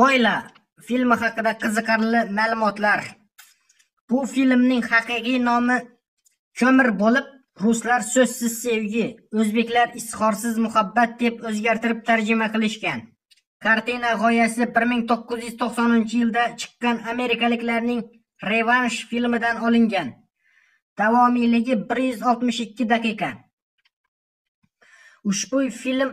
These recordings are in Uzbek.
Qo'yla filmi haqida qiziqarli ma'lumotlar. Bu filmning haqiqiy nomi "Ko'mir" bo'lib, ruslar "so'zsiz sevgi", o'zbeklar "izhorsiz muhabbat" deb o'zgartirib tarjima qilishgan. Kartina g'oyasi 1990-yilda chiqqan amerikaliklarning "Revansh" filmidan olingan. Davomiyligi 162 daqiqa. Ushbu film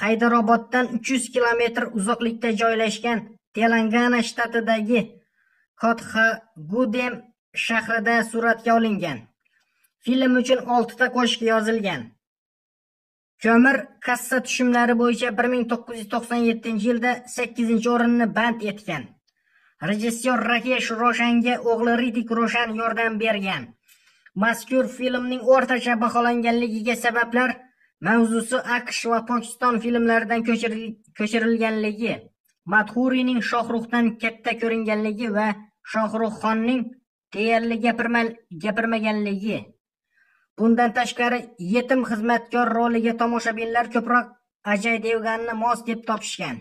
Haydaroboddan 300 kilometr uzoqlikda joylashgan Telangana shtatidagi Kothagudem shahrida suratga olingan. Film uchun oltita qo'shiq yozilgan. "Ko'mir" kassa tushumlari bo'yicha 1997-yilda 8-o'rinni band etgan. Rejissyor Rakesh Roshanga o'g'li Ritik Roshan yordam bergan. Mazkur filmning o'rtacha baholanganligiga sabablar mavzusi AQSh va Pokiston filmlaridan ko'chirilganligi, Madhuriyning Shohruxdan katta ko'ringanligi va Shohruxxonning deyarli gapirmaganligi. Bundan tashqari, yetim xizmatkor roliga tomoshabinlar ko'proq Ajay Devganni mos deb topishgan.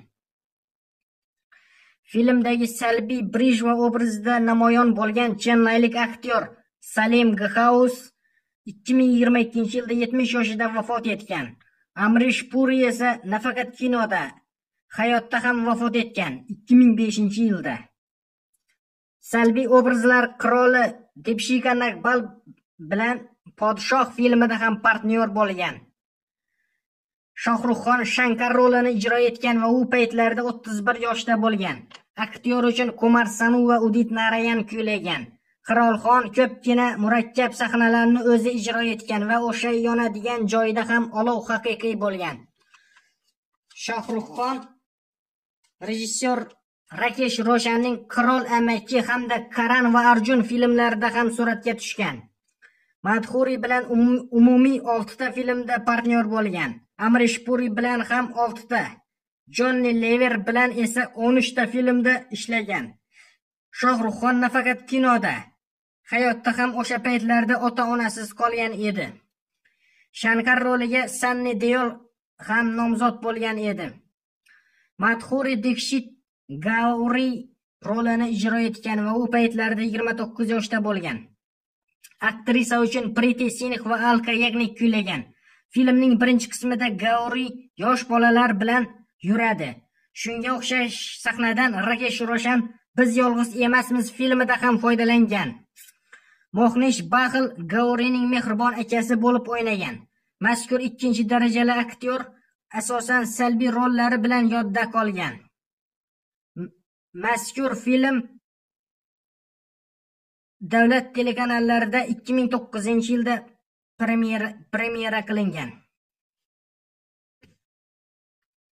Filmdagi salbiy Brijva obrazida namoyon bo'lgan chennaylik aktyor Salim G'aus 2022-yilda 70 yoshida vafot etgan. Amrish Puri esa nafaqat kinoda, hayotda ham vafot etgan 2005-yilda. Salbiy obrazlar qiroli debshika nakbal bilan Podshoh filmida ham partnyor bo'lgan. Shohruxxon Shankar rolini ijro etgan va u paytlarda 31 yoshda bo'lgan. Aktyor uchun Kumar Sanu va Udit Narayan kuylagan. Qirolxon ko'pgina murakkab sahnalarni o'zi ijro etgan va o'sha yonadigan joyda ham olov haqiqiy bo'lgan. Shohruxxon rejissyor Rakesh Roshanning Qirol amaki hamda Karan va Arjun filmlarida ham suratga tushgan. Madhuri bilan umumiy 6 ta filmda partnyor bo'lgan. Amrish Puri bilan ham 6 ta. Jonni Lever bilan esa 13 ta filmda ishlagan. Shohruxxon nafaqat kinoda, hayotda ham o'sha paytlarda ota-onasiz qolgan edi. Shankar roliga Sanni Deol ham nomzod bo'lgan edi. Madhuri Dikshit Gauri rolini ijro etgan va u paytlarda 29 yoshda bo'lgan. Aktrisa uchun Priti Sinih va Alka Yagnik kuylagan. Filmning birinchi qismida Gauri yosh bolalar bilan yuradi. Shunga o'xshash sahnadan Rakesh Roshan Biz yolg'iz emasmiz filmida ham foydalangan. Mohnish Baxil Gaurining mehribon akasi bo'lib o'ynagan. Mazkur ikkinchi darajali aktyor asosan salbiy rollari bilan yodda qolgan. Mazkur film davlat telekanallarida 2009-yilda premyera qilingan.